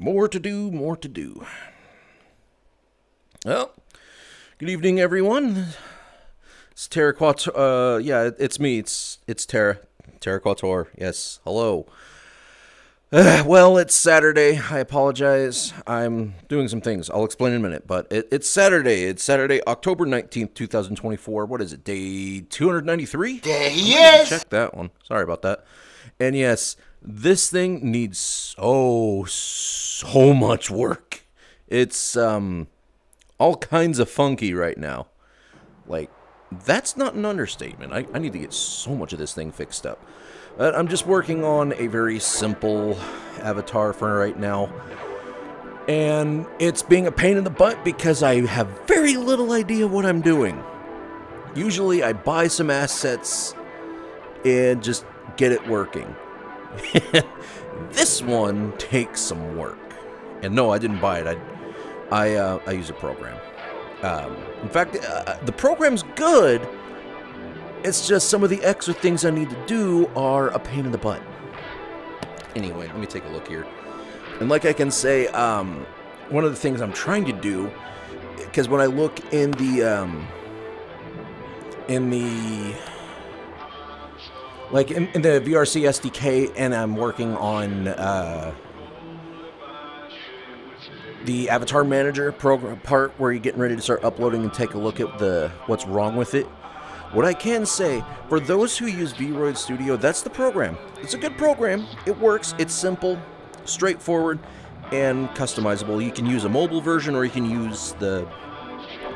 More to do, more to do. Well, good evening, everyone. It's Terra Quattuor. Uh, yeah, it's me. It's it's Terra. Terra Quattuor. Yes. Hello. Uh, well, it's Saturday. I apologize. I'm doing some things. I'll explain in a minute. But it, it's Saturday. It's Saturday, October 19th, 2024. What is it? Day 293? There he is. Check that one. Sorry about that. And yes, this thing needs so so much work. It's um all kinds of funky right now. Like that's not an understatement. I, I need to get so much of this thing fixed up. I'm just working on a very simple avatar for right now. And it's being a pain in the butt because I have very little idea what I'm doing. Usually I buy some assets and just get it working. this one takes some work. And no, I didn't buy it. I I uh, I use a program. Um, in fact, uh, the program's good. It's just some of the extra things I need to do are a pain in the butt. Anyway, let me take a look here. And like I can say, um, one of the things I'm trying to do, because when I look in the um, in the like in, in, the VRC SDK, and I'm working on uh, the Avatar Manager program part where you're getting ready to start uploading and take a look at the what's wrong with it. What I can say, for those who use VRoid Studio, that's the program. It's a good program. It works. It's simple, straightforward, and customizable. You can use a mobile version or you can use the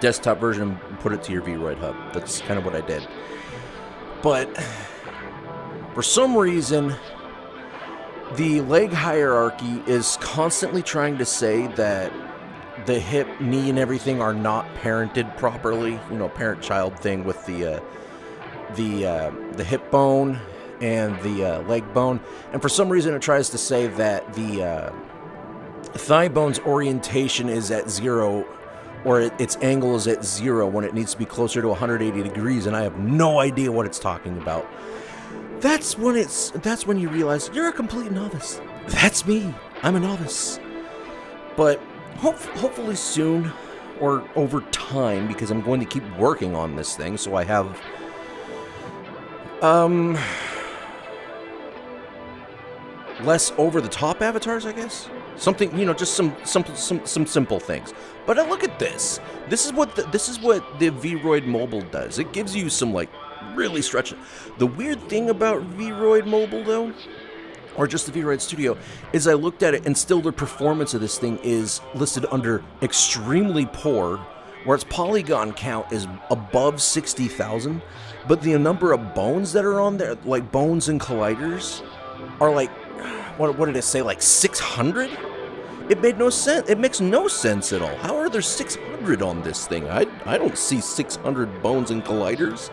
desktop version and put it to your VRoid hub. That's kind of what I did. But for some reason, the leg hierarchy is constantly trying to say that the hip, knee, and everything are not parented properly. You know, parent-child thing with the uh, the uh, the hip bone and the uh, leg bone. And for some reason, it tries to say that the uh, thigh bone's orientation is at zero, or it, its angle is at zero when it needs to be closer to 180 degrees. And I have no idea what it's talking about. That's when it's that's when you realize you're a complete novice. That's me. I'm a novice. But hope, hopefully soon or over time because I'm going to keep working on this thing so I have um less over the top avatars, I guess. Something, you know, just some some some some simple things. But uh, look at this. This is what the, this is what the VRoid mobile does. It gives you some like really stretch it. The weird thing about VRoid Mobile, though, or just the VRoid Studio, is I looked at it and still the performance of this thing is listed under extremely poor, where its polygon count is above 60,000, but the number of bones that are on there, like bones and colliders, are like, what, what did it say, like 600? It made no sense. It makes no sense at all. How are there 600 on this thing? I, I don't see 600 bones and colliders.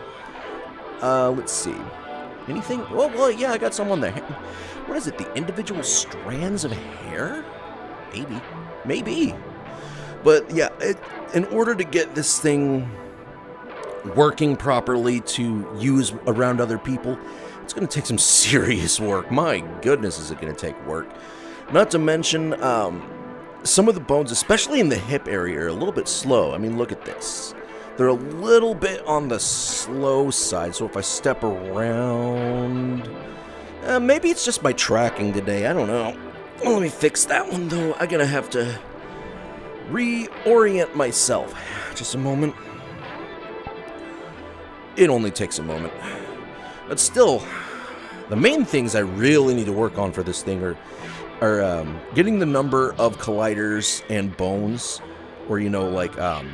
Uh, let's see. Anything? Well, well, yeah, I got some on there. What is it? The individual strands of hair? Maybe. Maybe. But yeah, it, in order to get this thing working properly to use around other people, it's going to take some serious work. My goodness, is it going to take work. Not to mention, um, some of the bones, especially in the hip area, are a little bit slow. I mean, look at this. They're a little bit on the slow side, so if I step around... Uh, maybe it's just my tracking today, I don't know. Well, let me fix that one, though. I'm gonna have to reorient myself. Just a moment. It only takes a moment. But still, the main things I really need to work on for this thing are, are um, getting the number of colliders and bones, or, you know, like, um,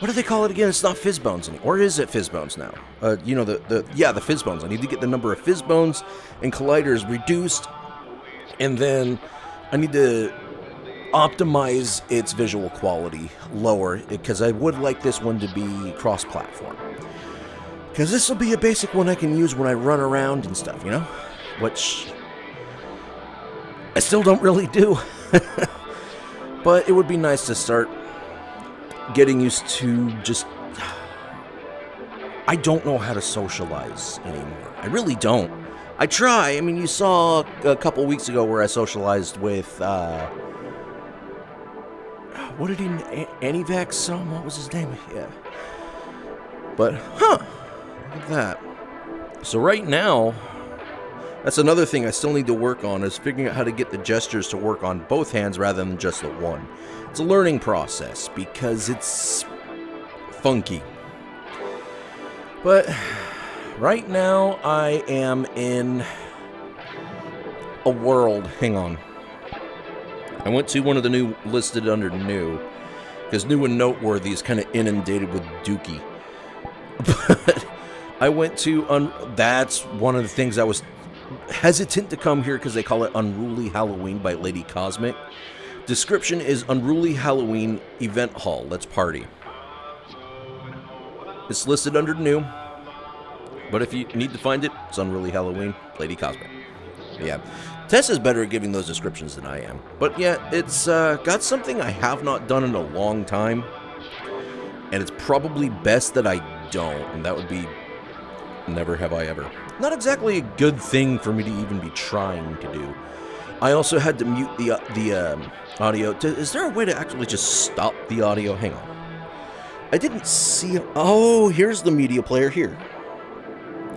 what do they call it again? It's not PhysBones anymore. Or is it PhysBones now? Uh, you know, the, the yeah, the PhysBones. I need to get the number of PhysBones and colliders reduced. And then I need to optimize its visual quality lower because I would like this one to be cross-platform. Because this will be a basic one I can use when I run around and stuff, you know? Which I still don't really do. but it would be nice to start getting used to just. I don't know how to socialize anymore. I really don't. I try. I mean, you saw a couple weeks ago where I socialized with, uh, what did he, Anivax Some? What was his name? Yeah. But, huh, look at that. So right now, that's another thing I still need to work on is figuring out how to get the gestures to work on both hands rather than just the one. It's a learning process because it's funky. But right now I am in a world. Hang on. I went to one of the new listed under new because new and noteworthy is kind of inundated with Dookie. But I went to un that's one of the things I was hesitant to come here because they call it Unruly Halloween by Lady Cosmic. Description is Unruly Halloween Event Hall. Let's party. It's listed under new, but if you need to find it, it's Unruly Halloween, Lady Cosmic. Yeah, Tess is better at giving those descriptions than I am. But yeah, it's uh, got something I have not done in a long time, and it's probably best that I don't, and that would be Never Have I Ever. Not exactly a good thing for me to even be trying to do. I also had to mute the, uh, the um, audio. Is there a way to actually just stop the audio? Hang on. I didn't see... Oh, here's the media player here.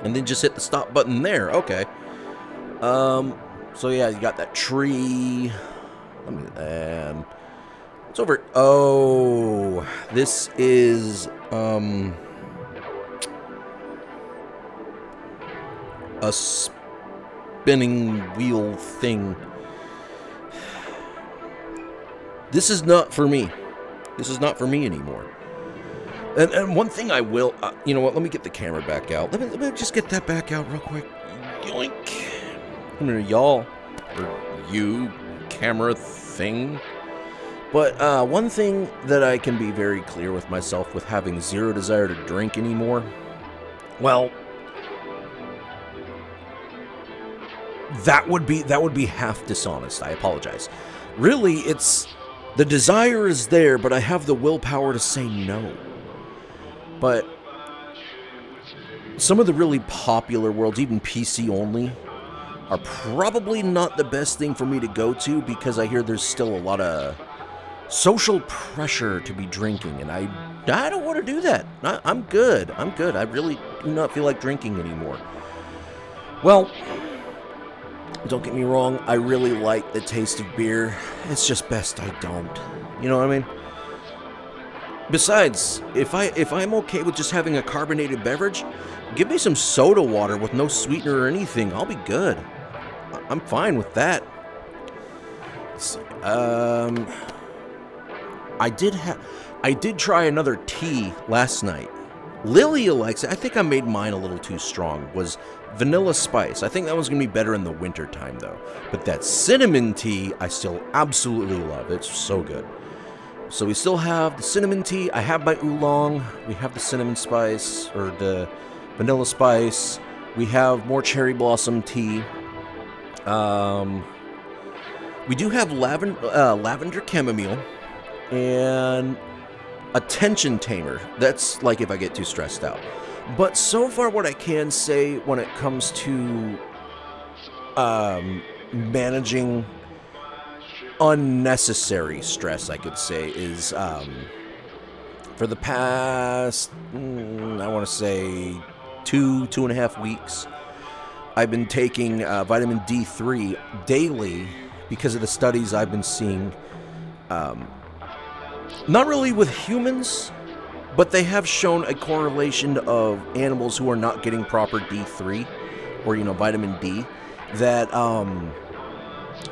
And then just hit the stop button there. Okay. Um, so yeah, you got that tree. Let me... Um, it's over... Oh, this is... Um... a spinning wheel thing. This is not for me. This is not for me anymore. And, and one thing I will, uh, you know what, let me get the camera back out. Let me, let me just get that back out real quick. Yoink. Come here, y'all. Or you, camera thing. But uh, one thing that I can be very clear with myself with having zero desire to drink anymore, well, that would be that would be half dishonest. I apologize. Really, it's the desire is there, but I have the willpower to say no. But some of the really popular worlds, even PC only, are probably not the best thing for me to go to because I hear there's still a lot of social pressure to be drinking, and I I don't want to do that. I, I'm good. I'm good. I really do not feel like drinking anymore. Well, don't get me wrong, I really like the taste of beer. It's just best I don't. You know what I mean? Besides, if I if I'm okay with just having a carbonated beverage, give me some soda water with no sweetener or anything. I'll be good. I'm fine with that. Um, I did have, I did try another tea last night. Lilia likes it. I think I made mine a little too strong. Was vanilla spice. I think that one's going to be better in the winter time, though. But that cinnamon tea, I still absolutely love. It's so good. So we still have the cinnamon tea. I have my oolong. We have the cinnamon spice, or the vanilla spice. We have more cherry blossom tea. Um, we do have lavender, uh, lavender chamomile and a tension tamer. That's like if I get too stressed out. But so far, what I can say when it comes to um, managing unnecessary stress, I could say, is um, for the past, mm, I want to say, two, two and a half weeks, I've been taking uh, vitamin D3 daily because of the studies I've been seeing. Um, not really with humans, but they have shown a correlation of animals who are not getting proper D3 or, you know, vitamin D that um,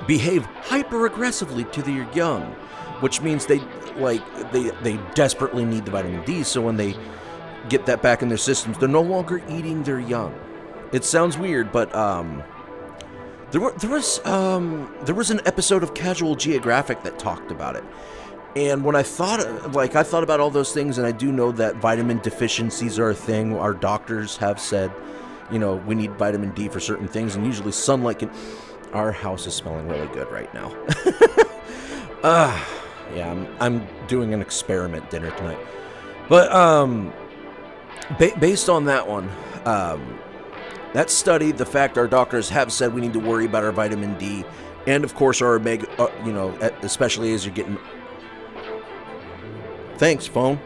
behave hyper aggressively to their young, which means they like they they desperately need the vitamin D. So when they get that back in their systems, they're no longer eating their young. It sounds weird, but um, there were there was um, there was an episode of Casual Geographic that talked about it, and when I thought, like, I thought about all those things, and I do know that vitamin deficiencies are a thing. Our doctors have said, you know, we need vitamin D for certain things, and usually sunlight can. Our house is smelling really good right now. uh, yeah, I'm, I'm doing an experiment dinner tonight. But, um, ba based on that one, um, that study, the fact our doctors have said we need to worry about our vitamin D, and of course our omega, uh, you know, especially as you're getting. Thanks, phone.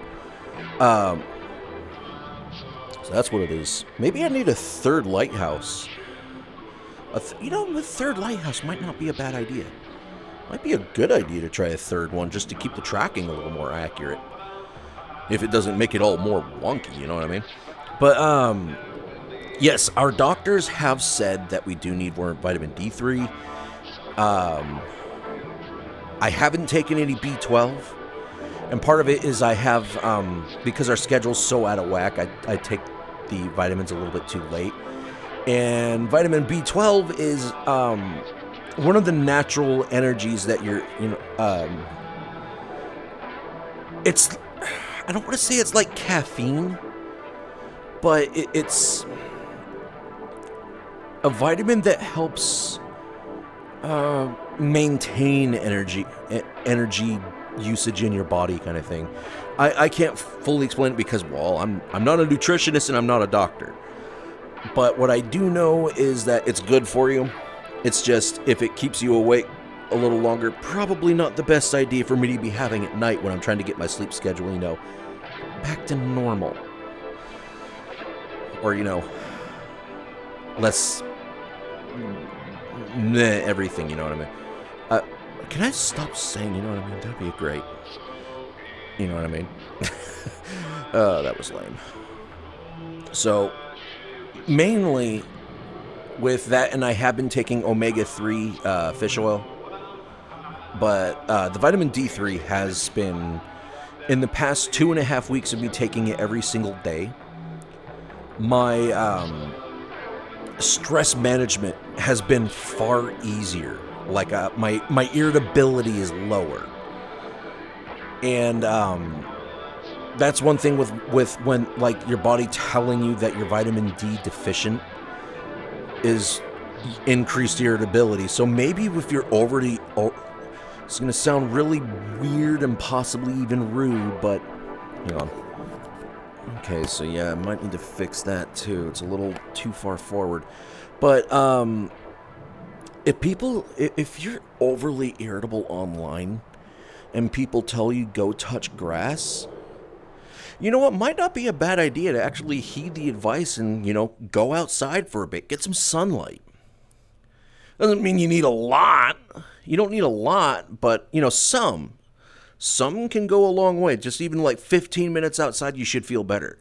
Um, so that's what it is. Maybe I need a third lighthouse. A th you know, a third lighthouse might not be a bad idea. Might be a good idea to try a third one just to keep the tracking a little more accurate. If it doesn't make it all more wonky, you know what I mean? But, um, yes, our doctors have said that we do need more vitamin D3. Um, I haven't taken any B12. And part of it is I have, um, because our schedule's so out of whack, I, I take the vitamins a little bit too late. And vitamin B12 is um, one of the natural energies that you're, you know, um, it's, I don't want to say it's like caffeine, but it, it's a vitamin that helps uh, maintain energy, energy usage in your body kind of thing. I, I can't fully explain it because, well, I'm, I'm not a nutritionist and I'm not a doctor. But what I do know is that it's good for you. It's just, if it keeps you awake a little longer, probably not the best idea for me to be having at night when I'm trying to get my sleep schedule, you know, back to normal. Or, you know, less meh, everything, you know what I mean? Uh, can I stop saying, you know what I mean? That'd be great. You know what I mean? uh, that was lame. So, mainly with that, and I have been taking omega 3 uh, fish oil. But uh, the vitamin D3 has been, in the past two and a half weeks of me taking it every single day, my um, stress management has been far easier like uh, my my irritability is lower and um, that's one thing with with when like your body telling you that you're vitamin D deficient is increased irritability. So maybe if you're already, oh, it's gonna sound really weird and possibly even rude, but hang on. Okay, so yeah, I might need to fix that too. It's a little too far forward, but um, if people, if you're overly irritable online and people tell you go touch grass, you know what might not be a bad idea to actually heed the advice and, you know, go outside for a bit, get some sunlight. Doesn't mean you need a lot. You don't need a lot, but, you know, some. Some can go a long way. Just even like 15 minutes outside, you should feel better.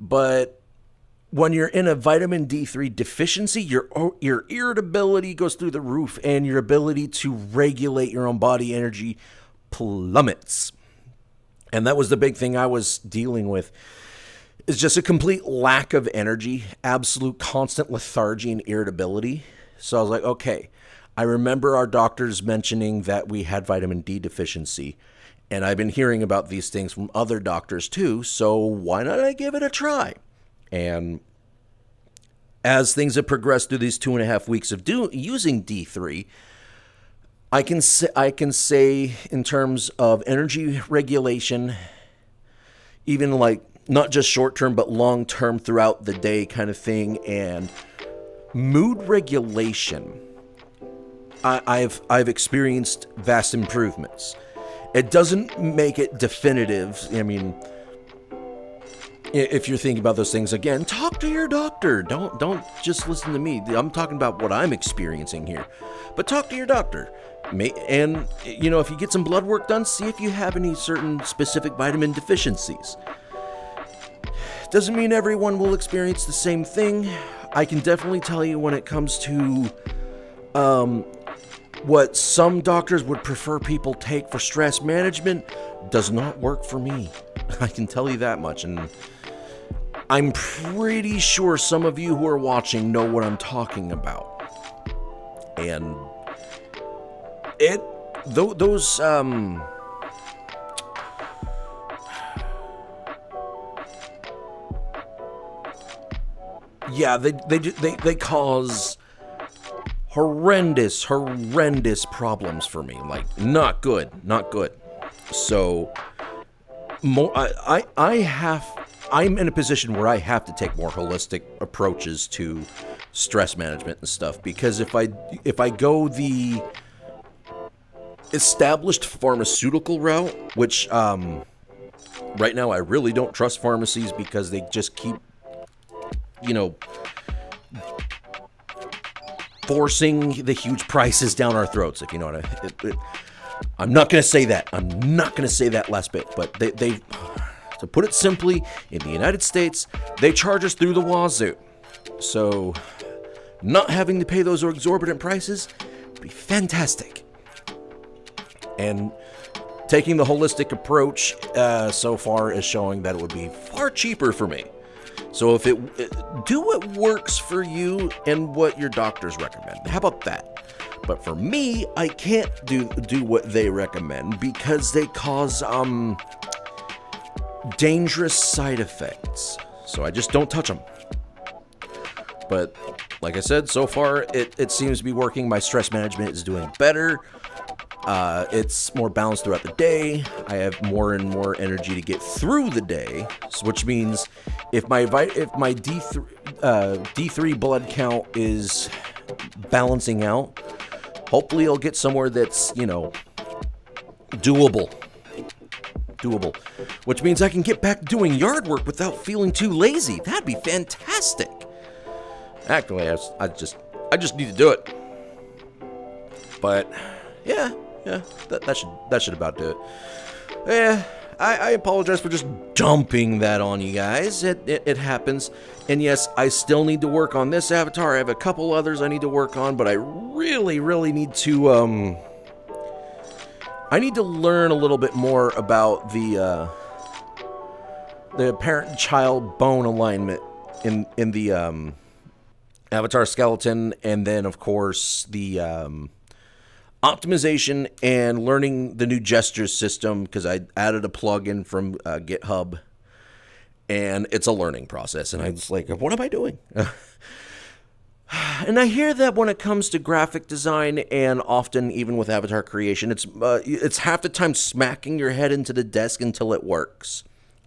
But when you're in a vitamin D3 deficiency, your your irritability goes through the roof and your ability to regulate your own body energy plummets. And that was the big thing I was dealing with. Is just a complete lack of energy, absolute constant lethargy and irritability. So I was like, okay, I remember our doctors mentioning that we had vitamin D deficiency. And I've been hearing about these things from other doctors too, so why not I give it a try? And as things have progressed through these two and a half weeks of do, using D3, I can say, I can say in terms of energy regulation, even like not just short term but long term throughout the day kind of thing, and mood regulation. I, I've I've experienced vast improvements. It doesn't make it definitive. I mean if you're thinking about those things again, talk to your doctor. Don't don't just listen to me. I'm talking about what I'm experiencing here. But talk to your doctor. And you know, if you get some blood work done, see if you have any certain specific vitamin deficiencies. Doesn't mean everyone will experience the same thing. I can definitely tell you when it comes to um, what some doctors would prefer people take for stress management does not work for me. I can tell you that much. And I'm pretty sure some of you who are watching know what I'm talking about. And it th those um yeah, they they they they cause horrendous horrendous problems for me. Like not good, not good. So more I I, I have I'm in a position where I have to take more holistic approaches to stress management and stuff because if I if I go the established pharmaceutical route, which um, right now I really don't trust pharmacies because they just keep, you know, forcing the huge prices down our throats. If you know what I, it, it, I'm not going to say that. I'm not going to say that last bit. But they, they, to put it simply, in the United States, they charge us through the wazoo. So, not having to pay those exorbitant prices would be fantastic. And taking the holistic approach uh, so far is showing that it would be far cheaper for me. So if it do what works for you and what your doctors recommend. How about that? But for me, I can't do do what they recommend because they cause um dangerous side effects. So I just don't touch them. But like I said, so far it, it seems to be working. My stress management is doing better. Uh, it's more balanced throughout the day. I have more and more energy to get through the day, which means if my if my D3 uh, D3 blood count is balancing out, hopefully I'll get somewhere that's you know doable, doable, which means I can get back doing yard work without feeling too lazy. That'd be fantastic. Actually, I, I just I just need to do it. But yeah, yeah, that, that should that should about do it. Yeah, I, I apologize for just dumping that on you guys. It, it, it happens. And yes, I still need to work on this avatar. I have a couple others I need to work on, but I really, really need to um I need to learn a little bit more about the uh the parent-child bone alignment in in the um avatar skeleton and then of course the um optimization and learning the new gestures system because I added a plugin from uh, GitHub and it's a learning process. And I was like, what am I doing? and I hear that when it comes to graphic design and often even with avatar creation, it's uh, it's half the time smacking your head into the desk until it works.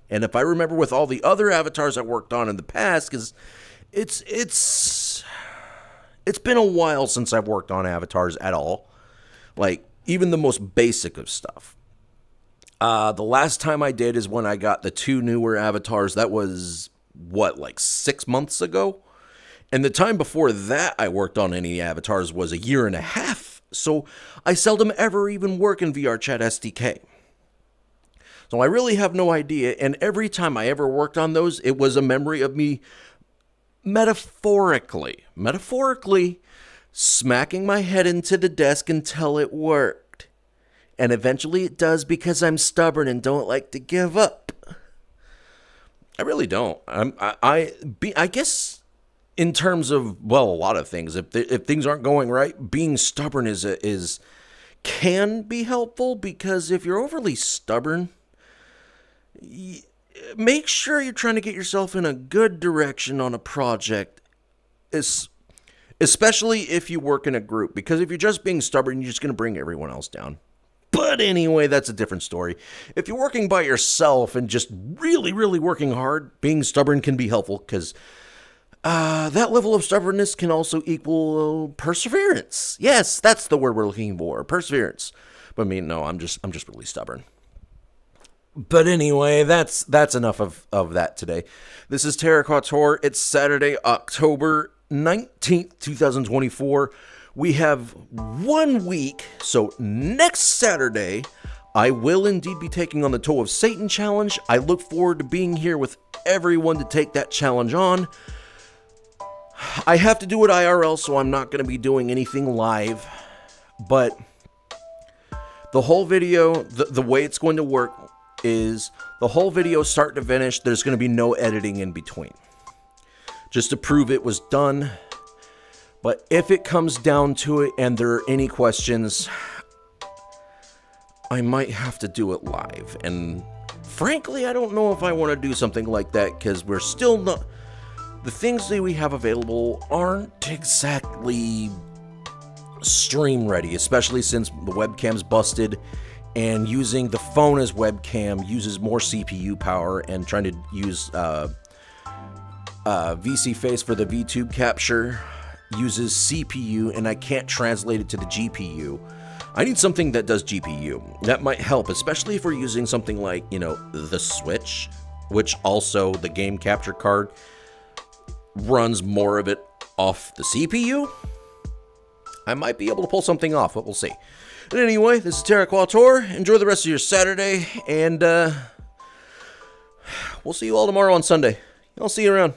And if I remember with all the other avatars I worked on in the past, because it's it's it's been a while since I've worked on avatars at all like even the most basic of stuff. Uh, the last time I did is when I got the two newer avatars. That was what, like six months ago? And the time before that I worked on any avatars was a year and a half. So I seldom ever even work in VRChat SDK. So I really have no idea. And every time I ever worked on those, it was a memory of me metaphorically, metaphorically smacking my head into the desk until it worked. And eventually it does because I'm stubborn and don't like to give up. I really don't. I'm, I, I, be, I guess in terms of well, a lot of things. If if things aren't going right, being stubborn is a, is can be helpful because if you're overly stubborn, make sure you're trying to get yourself in a good direction on a project. Especially if you work in a group, because if you're just being stubborn, you're just going to bring everyone else down. But anyway, that's a different story. If you're working by yourself and just really, really working hard, being stubborn can be helpful because uh, that level of stubbornness can also equal perseverance. Yes, that's the word we're looking for, perseverance. But I mean, no, I'm just, I'm just really stubborn. But anyway, that's that's enough of, of that today. This is Terra Quattuor. It's Saturday, October 19th, 2024. We have one week, so next Saturday, I will indeed be taking on the Toe of Satan challenge. I look forward to being here with everyone to take that challenge on. I have to do it IRL, so I'm not going to be doing anything live, but the whole video, the, the way it's going to work is the whole video start to finish, there's going to be no editing in between just to prove it was done. But if it comes down to it and there are any questions, I might have to do it live. And frankly, I don't know if I want to do something like that because we're still not. The things that we have available aren't exactly stream ready, especially since the webcam's busted and using the phone as webcam uses more CPU power and trying to use uh, uh, VSeeFace for the VTube capture uses CPU and I can't translate it to the GPU. I need something that does GPU. That might help, especially if we're using something like, you know, the Switch, which also the game capture card runs more of it off the CPU. I might be able to pull something off, but we'll see. But anyway, this is Terra Quattuor. Enjoy the rest of your Saturday, and uh, we'll see you all tomorrow on Sunday. I'll see you around.